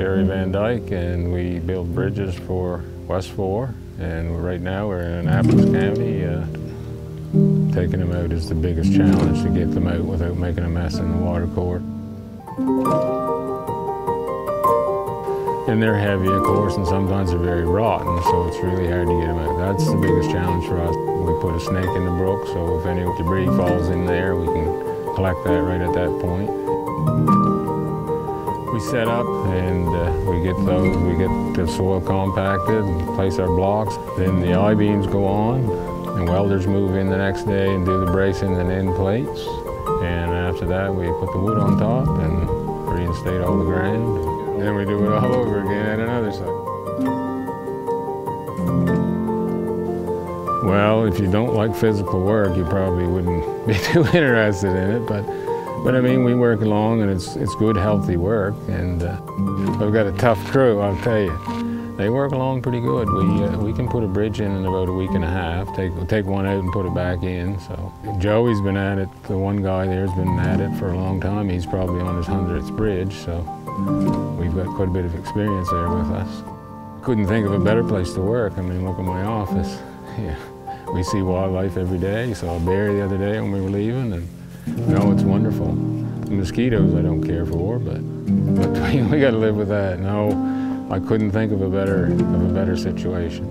Gerry Van Dyke and we build bridges for WestFor and right now we're in Annapolis County. Uh, taking them out is the biggest challenge to get them out without making a mess in the watercourse. And they're heavy, of course, and sometimes they're very rotten, so it's really hard to get them out. That's the biggest challenge for us. We put a snake in the brook, so if any debris falls in there, we can collect that right at that point. Set up and uh, we get those, we get the soil compacted and place our blocks. Then the I-beams go on and welders move in the next day and do the bracing and end plates. And after that, we put the wood on top and reinstate all the ground. Then we do it all over again at another site. Well, if you don't like physical work, you probably wouldn't be too interested in it, but but I mean, we work along and it's it's good, healthy work, and uh, we've got a tough crew, I'll tell you. They work along pretty good. We uh, we can put a bridge in in about a week and a half. Take take one out and put it back in. So Joey's been at it. The one guy there's been at it for a long time. He's probably on his hundredth bridge. So we've got quite a bit of experience there with us. Couldn't think of a better place to work. I mean, look at my office. Yeah, we see wildlife every day. Saw a bear the other day when we were leaving, and no, it's wonderful. The mosquitoes I don't care for, but but we, got to live with that. No, I couldn't think of a better of a better situation.